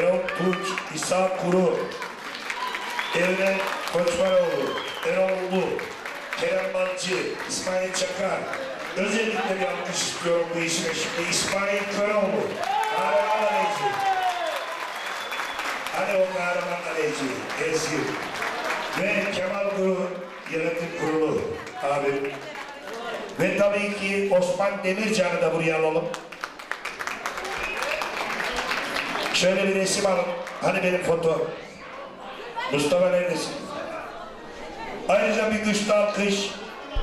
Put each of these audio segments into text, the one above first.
Erol Tunç, İsa Kuru, Emre Koçmaroğlu, Erol Ulu, Kerem Balcı, İsmail Çakar. Özellikle bir alkış istiyorum bu işine şimdi. İsmail Köroğlu, kahraman kaleci. Hani o kahraman kaleci, Ezgi. Ve Kemal Kuru, yönetim kurulu abim. Ve tabii ki Osman Demircan'ı da buraya alalım. Şöyle bir resim alın. Hani benim foto. Mustafa neredesin? Ayrıca bir güçlü alkış.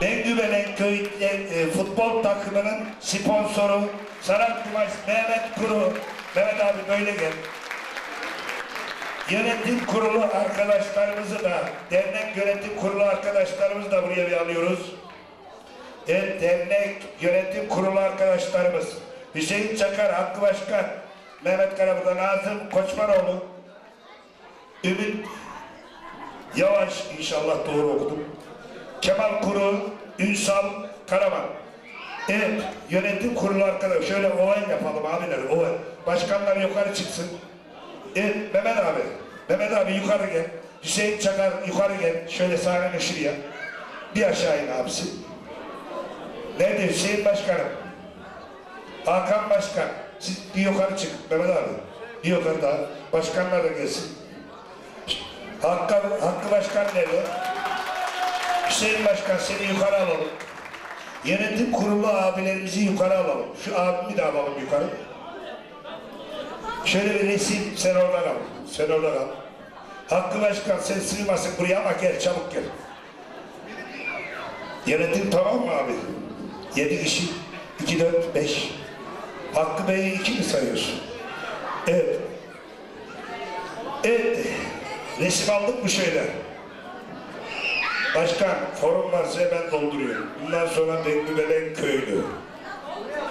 Bengübelen köy e, futbol takımının sponsoru Sanat Kumaş Mehmet Kuru. Mehmet abi böyle gel. Yönetim kurulu arkadaşlarımızı da, dernek yönetim kurulu arkadaşlarımızı da buraya bir alıyoruz. Evet, dernek yönetim kurulu arkadaşlarımız Hüseyin Çakar, Hakkı Başkan, Mehmet Karabuda, Nazım Koçmanoğlu, Ümit Yavaş, inşallah doğru okudum. Kemal Kuru, Ünsal Karaman. Evet, yönetim kurulu arkadaş. Şöyle oval yapalım abiler, oval. Başkanlar yukarı çıksın. Evet, Mehmet abi. Mehmet abi yukarı gel. Hüseyin Çakar yukarı gel. Şöyle sahnenin şuraya. Bir aşağı in abisi. Nerede Hüseyin Başkanım? Hakan Başkan. Bir yukarı çık Mehmet abi. Bir yukarı daha. Başkanlar da gelsin. Hakkı, Hakkı Başkan nerede? Hüseyin Başkan seni yukarı alalım. Yönetim kurulu abilerimizi yukarı alalım. Şu abimi de alalım yukarı. Şöyle bir resim sen oradan al. Sen oradan al. Hakkı Başkan sen sığmasın buraya ama gel çabuk gel. Yönetim tamam mı abi? Yedi kişi. iki, dört, beş. Hakkı Bey'i iki mi sayıyorsun? Evet. Evet. Resim aldık mı şöyle? Başkan, forum varsa ben dolduruyorum. Bundan sonra Bengübelen köylü.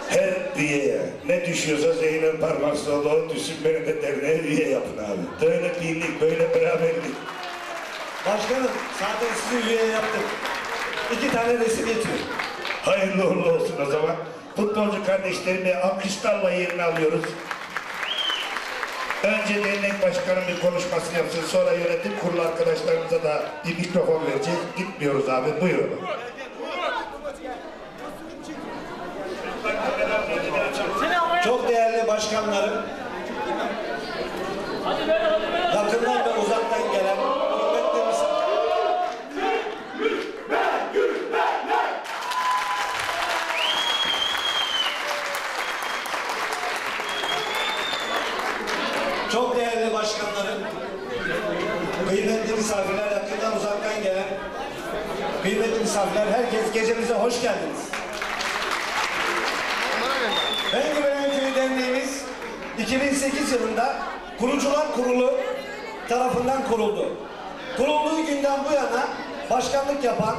Her üyeye ne düşüyorsa Zeynep Parmaksoğlu o düşsün beni de derneğe üye yapın abi. Böyle birlik, böyle beraberlik. Başkanım zaten sizi üye yaptık. İki tane resim yetiyor. Hayırlı uğurlu olsun o zaman. Futbolcu kardeşlerimi alkışlarla yerine alıyoruz. Önce dernek başkanı bir konuşmasını yapsın. Sonra yönetim kurulu arkadaşlarımıza da bir mikrofon vereceğiz. Gitmiyoruz abi. Buyurun. Çok değerli başkanlarım, yakından ve uzaktan gelen kıymetli misafir- Çok değerli başkanlarım, kıymetli misafirler, yakından uzaktan gelen kıymetli misafirler, herkes gecemize hoş geldiniz. Ben Güvenen Köyü Derneğimiz 2008 yılında Kurucular Kurulu tarafından kuruldu. Kurulduğu günden bu yana başkanlık yapan,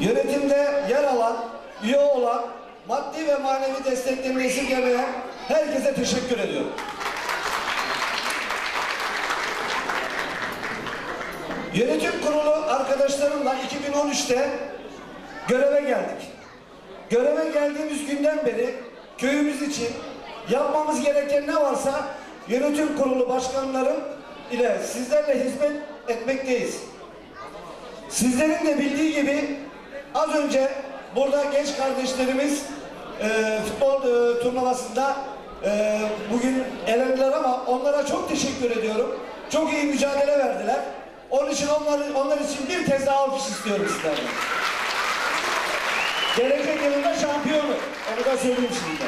yönetimde yer alan, üye olan, maddi ve manevi desteklerini esirgemeyen herkese teşekkür ediyorum. Yönetim kurulu arkadaşlarımla 2013'te göreve geldik. Göreve geldiğimiz günden beri köyümüz için yapmamız gereken ne varsa yönetim kurulu başkanlarım ile sizlerle hizmet etmekteyiz. Sizlerin de bildiği gibi az önce burada genç kardeşlerimiz e, futbol e, turnuvasında e, bugün elendiler ama onlara çok teşekkür ediyorum. Çok iyi mücadele verdiler. Onun için onlar, onlar için bir kez daha alkış istiyorum sizlerden. Gelecek yılında şampiyonu. Onu da söyleyeyim şimdi.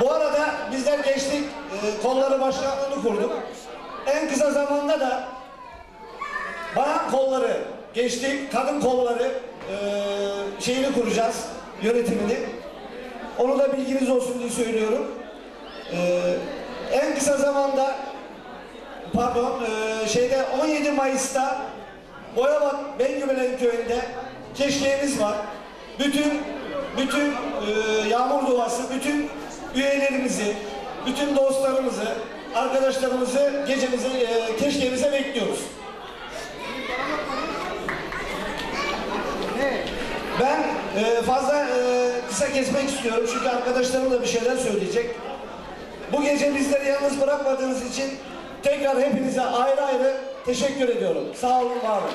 Bu arada bizler gençlik e, kolları başkanlığını kurduk. En kısa zamanda da bayan kolları, gençlik, kadın kolları e, şeyini kuracağız, yönetimini. Onu da bilginiz olsun diye söylüyorum. E, en kısa zamanda pardon e, şeyde 17 Mayıs'ta Boyabat Bengübelen köyünde keşkeğimiz var. Bütün bütün e, yağmur duası, bütün üyelerimizi, bütün dostlarımızı, arkadaşlarımızı gecemize, e, keşkeğimize bekliyoruz. Ben e, fazla e, kısa kesmek istiyorum çünkü arkadaşlarım da bir şeyler söyleyecek. Bu gece bizleri yalnız bırakmadığınız için tekrar hepinize ayrı ayrı teşekkür ediyorum. Sağ olun, var olun.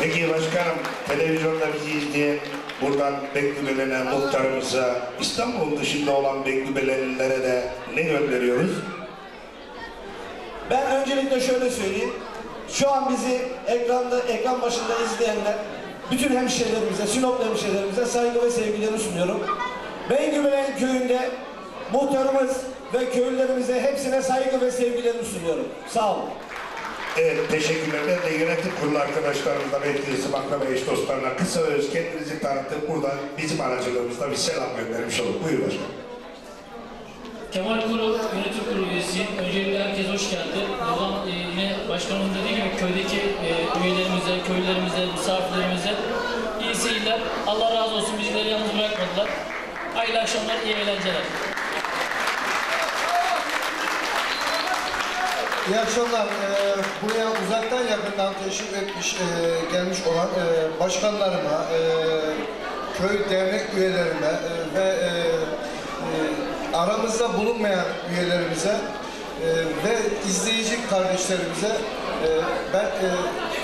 Peki başkanım, televizyonda bizi izleyen buradan Beklübelene muhtarımıza, İstanbul dışında olan Beklübelelilere de ne gönderiyoruz? Ben öncelikle şöyle söyleyeyim. Şu an bizi ekranda, ekran başında izleyenler, bütün hemşehrilerimize, Sinoplu hemşehrilerimize saygı ve sevgilerimi sunuyorum. Bengübelen köyünde muhtarımız ve köylülerimize hepsine saygı ve sevgilerimi sunuyorum. Sağ olun. Evet, teşekkürler. Ben de yönetim kurulu arkadaşlarımızla, meclisi, baklava eş dostlarına kısa öz kendinizi tanıtıp buradan bizim aracılığımızla bir selam göndermiş olduk. Buyur başkanım. Kemal Kuru, yönetim kurulu üyesiyim. Öncelikle herkes hoş geldi. Buradan e, yine başkanımın dediği gibi köydeki e, üyelerimize, köylülerimize, misafirlerimize iyi seyirler. Allah razı olsun bizleri yalnız bırakmadılar. Hayırlı akşamlar, iyi eğlenceler. İyi akşamlar. Ee, buraya uzaktan yakından teşrif etmiş, e, gelmiş olan e, başkanlarıma, e, köy dernek üyelerime e, ve e, e, aramızda bulunmayan üyelerimize e, ve izleyici kardeşlerimize e, ben e,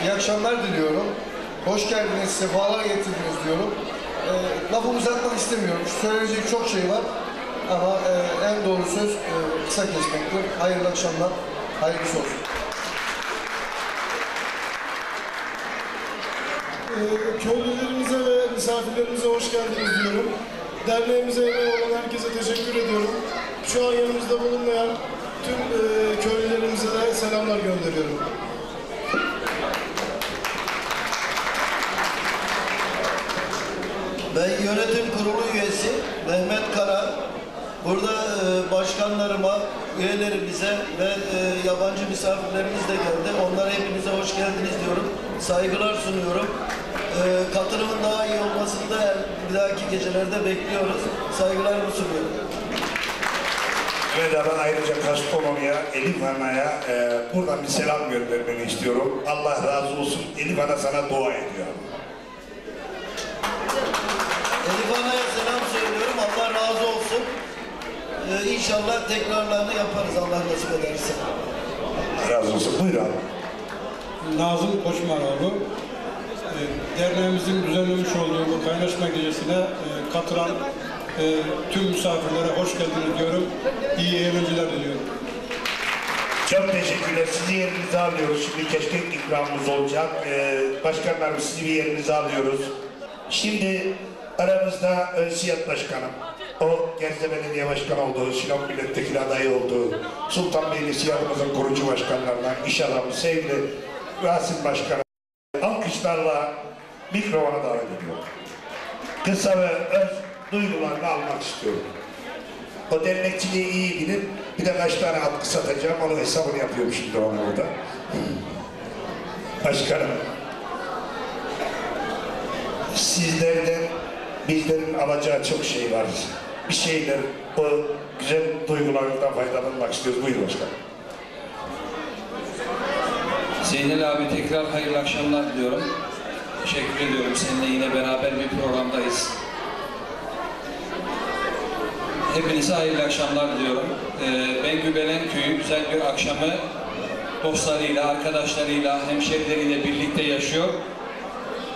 iyi akşamlar diliyorum. Hoş geldiniz, sefalar getirdiniz diyorum. E, lafımı uzatmak istemiyorum. Söyleyecek çok şey var. Ama e, en doğru söz e, kısa kesmektir. Hayırlı akşamlar, hayırlısı olsun. Ee, köylülerimize ve misafirlerimize hoş geldiniz diyorum. Derneğimize emeği olan herkese teşekkür ediyorum. Şu an yanımızda bulunmayan tüm e, köylülerimize de selamlar gönderiyorum. Ben yönetim kurulu üyesi Mehmet Kara. Burada e, başkanlarıma, üyelerimize ve e, yabancı misafirlerimiz de geldi. Onlara hepinize hoş geldiniz diyorum. Saygılar sunuyorum. E, katılımın daha iyi olmasını da bir dahaki gecelerde bekliyoruz. Saygılarımı sunuyorum. Ve de ayrıca Kastamonu'ya, Elif Ana'ya e, buradan bir selam göndermeni istiyorum. Allah razı olsun. Elif Ana sana dua ediyor. E, inşallah tekrarlarını yaparız Allah nasip ederse. Razı olsun. Buyur abi. Nazım Koçmaroğlu. e, Derneğimizin düzenlemiş olduğu bu kaynaşma gecesine e, katılan e, tüm misafirlere hoş geldiniz diyorum. İyi eğlenceler diliyorum. Çok teşekkürler. Sizi yerinize alıyoruz. Şimdi keşkek ikramımız olacak. Ee, başkanlarım sizi bir yerinize alıyoruz. Şimdi aramızda Önsiyat Başkanım. O Gerze Belediye Başkanı oldu, Sinop Milletvekili adayı oldu. Sultanbeyli Siyahımızın kurucu başkanlarından iş adamı sevgili Rasim Başkanı. Alkışlarla mikrofona davet ediyorum. Kısa ve öz duygularını almak istiyorum. O dernekçiliği iyi bilir. Bir de kaç tane atkı satacağım. Onun hesabını yapıyorum şimdi ona burada. Başkanım. Sizlerden bizlerin alacağı çok şey var. Bir şeyler o güzel duygularından faydalanmak istiyoruz. Buyurun başkanım. Zeynel abi tekrar hayırlı akşamlar diliyorum. Teşekkür ediyorum. Seninle yine beraber bir programdayız. Hepinize hayırlı akşamlar diliyorum. Ee, ben Gübelen Köyü güzel bir akşamı dostlarıyla, arkadaşlarıyla, hemşerileriyle birlikte yaşıyor.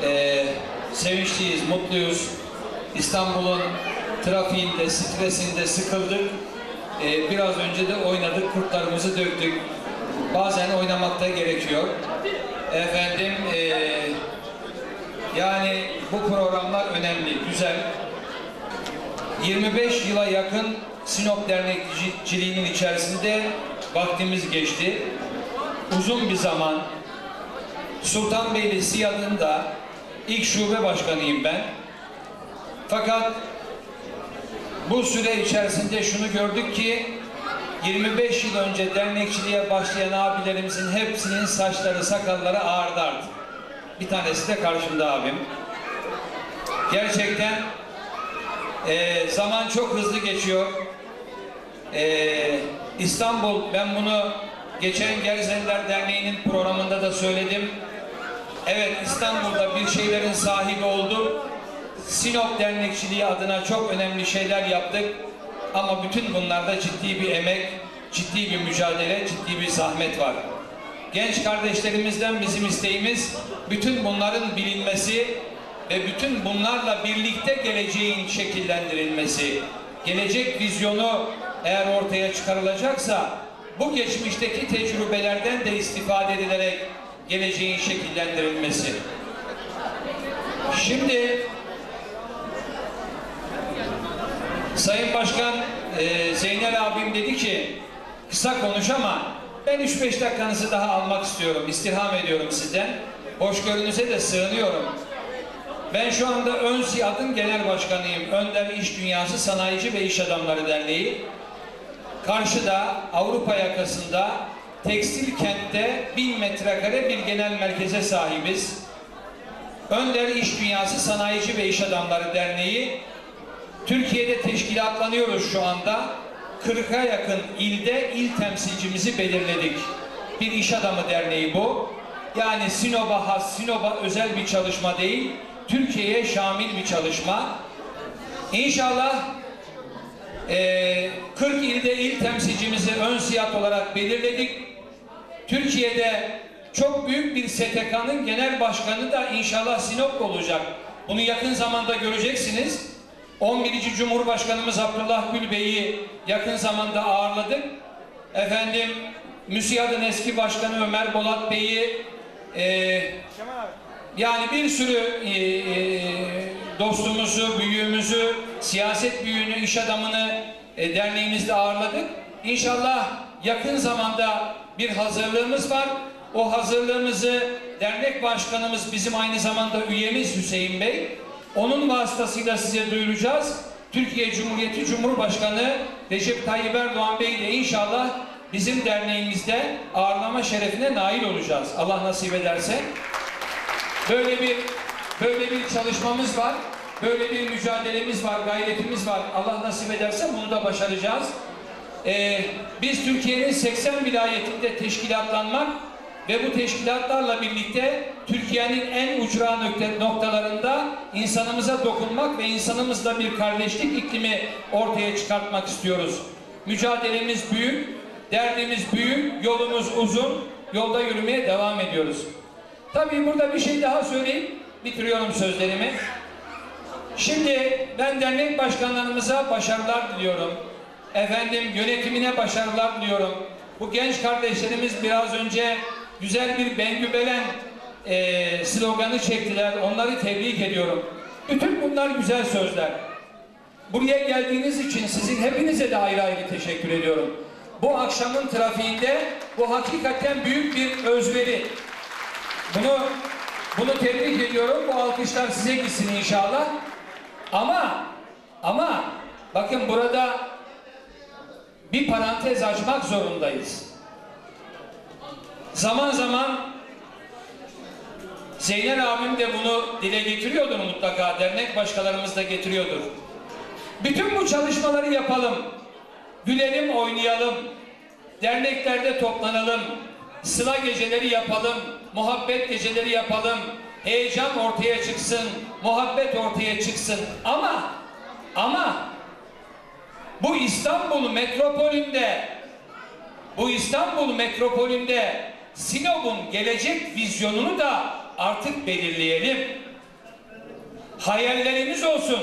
Ee, sevinçliyiz, mutluyuz. İstanbul'un trafiğinde, stresinde sıkıldık. Ee, biraz önce de oynadık, kurtlarımızı döktük. Bazen oynamak da gerekiyor. Efendim, ee, yani bu programlar önemli, güzel. 25 yıla yakın Sinop dernekçiliğinin içerisinde vaktimiz geçti. Uzun bir zaman Sultanbeyli SİAD'ın da ilk şube başkanıyım ben. Fakat bu süre içerisinde şunu gördük ki 25 yıl önce dernekçiliğe başlayan abilerimizin hepsinin saçları, sakalları ağardı artık. Bir tanesi de karşımda abim. Gerçekten ee, zaman çok hızlı geçiyor. Ee, İstanbul, ben bunu geçen Gerzeliler Derneği'nin programında da söyledim. Evet İstanbul'da bir şeylerin sahibi oldu. Sinop Dernekçiliği adına çok önemli şeyler yaptık. Ama bütün bunlarda ciddi bir emek, ciddi bir mücadele, ciddi bir zahmet var. Genç kardeşlerimizden bizim isteğimiz bütün bunların bilinmesi ve bütün bunlarla birlikte geleceğin şekillendirilmesi. Gelecek vizyonu eğer ortaya çıkarılacaksa bu geçmişteki tecrübelerden de istifade edilerek geleceğin şekillendirilmesi. Şimdi Sayın Başkan e, Zeynel abim dedi ki kısa konuş ama ben 3-5 dakikanızı daha almak istiyorum. İstirham ediyorum sizden. Hoşgörünüze de sığınıyorum. Ben şu anda Ön SİAD'ın genel başkanıyım. Önder İş Dünyası Sanayici ve İş Adamları Derneği. Karşıda Avrupa yakasında tekstil kentte 1000 metrekare bir genel merkeze sahibiz. Önder İş Dünyası Sanayici ve İş Adamları Derneği Türkiye'de teşkilatlanıyoruz şu anda. 40'a yakın ilde il temsilcimizi belirledik. Bir iş adamı derneği bu. Yani Sinop'a has, Sinop'a özel bir çalışma değil, Türkiye'ye şamil bir çalışma. İnşallah eee 40 ilde il temsilcimizi ön siyat olarak belirledik. Türkiye'de çok büyük bir STK'nın genel başkanı da inşallah Sinop'ta olacak. Bunu yakın zamanda göreceksiniz. 11. Cumhurbaşkanımız Abdullah Gül Bey'i yakın zamanda ağırladık. Efendim MÜSİAD'ın eski başkanı Ömer Bolat Bey'i e, yani bir sürü e, e, dostumuzu, büyüğümüzü, siyaset büyüğünü, iş adamını e, derneğimizde ağırladık. İnşallah yakın zamanda bir hazırlığımız var. O hazırlığımızı dernek başkanımız bizim aynı zamanda üyemiz Hüseyin Bey. Onun vasıtasıyla size duyuracağız. Türkiye Cumhuriyeti Cumhurbaşkanı Recep Tayyip Erdoğan Bey de inşallah bizim derneğimizde ağırlama şerefine nail olacağız. Allah nasip ederse. Böyle bir böyle bir çalışmamız var. Böyle bir mücadelemiz var, gayretimiz var. Allah nasip ederse bunu da başaracağız. Ee, biz Türkiye'nin 80 vilayetinde teşkilatlanmak ve bu teşkilatlarla birlikte Türkiye'nin en ucra nokta- noktalarında insanımıza dokunmak ve insanımızla bir kardeşlik iklimi ortaya çıkartmak istiyoruz. Mücadelemiz büyük, derdimiz büyük, yolumuz uzun, yolda yürümeye devam ediyoruz. Tabii burada bir şey daha söyleyeyim, bitiriyorum sözlerimi. Şimdi ben dernek başkanlarımıza başarılar diliyorum. Efendim yönetimine başarılar diliyorum. Bu genç kardeşlerimiz biraz önce güzel bir Bengü Belen eee, sloganı çektiler. Onları tebrik ediyorum. Bütün bunlar güzel sözler. Buraya geldiğiniz için sizin hepinize de ayrı ayrı teşekkür ediyorum. Bu akşamın trafiğinde bu hakikaten büyük bir özveri. Bunu bunu tebrik ediyorum. Bu alkışlar size gitsin inşallah. Ama ama bakın burada bir parantez açmak zorundayız. Zaman zaman Zeynel abim de bunu dile getiriyordur mutlaka. Dernek başkalarımız da getiriyordur. Bütün bu çalışmaları yapalım. Gülelim, oynayalım. Derneklerde toplanalım. Sıla geceleri yapalım. Muhabbet geceleri yapalım. Heyecan ortaya çıksın. Muhabbet ortaya çıksın. Ama ama bu İstanbul metropolünde bu İstanbul metropolünde Sinop'un gelecek vizyonunu da artık belirleyelim. Hayallerimiz olsun.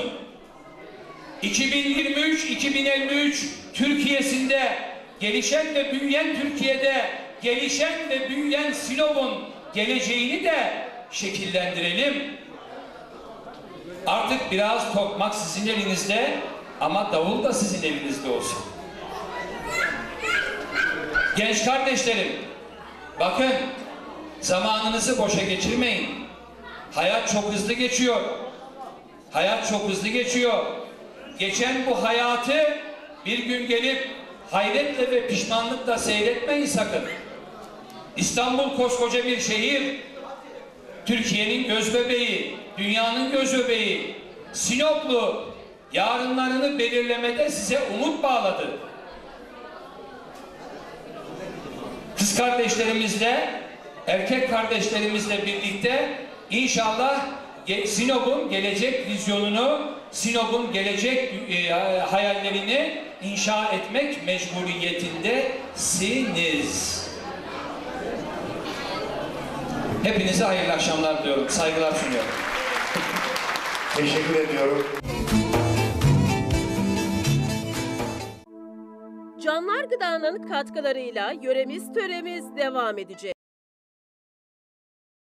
2023-2053 Türkiye'sinde gelişen ve büyüyen Türkiye'de gelişen ve büyüyen Sinop'un geleceğini de şekillendirelim. Artık biraz tokmak sizin elinizde ama davul da sizin elinizde olsun. Genç kardeşlerim, bakın zamanınızı boşa geçirmeyin. Hayat çok hızlı geçiyor. Hayat çok hızlı geçiyor. Geçen bu hayatı bir gün gelip hayretle ve pişmanlıkla seyretmeyin sakın. İstanbul koskoca bir şehir. Türkiye'nin göz bebeği, dünyanın göz bebeği. Sinoplu yarınlarını belirlemede size umut bağladı. Kız kardeşlerimizle, erkek kardeşlerimizle birlikte inşallah Sinop'un gelecek vizyonunu, Sinop'un gelecek e, hayallerini inşa etmek mecburiyetindesiniz. Hepinize hayırlı akşamlar diliyorum. Saygılar sunuyorum. Teşekkür ediyorum. Canlar Gıda'nın katkılarıyla yöremiz töremiz devam edecek.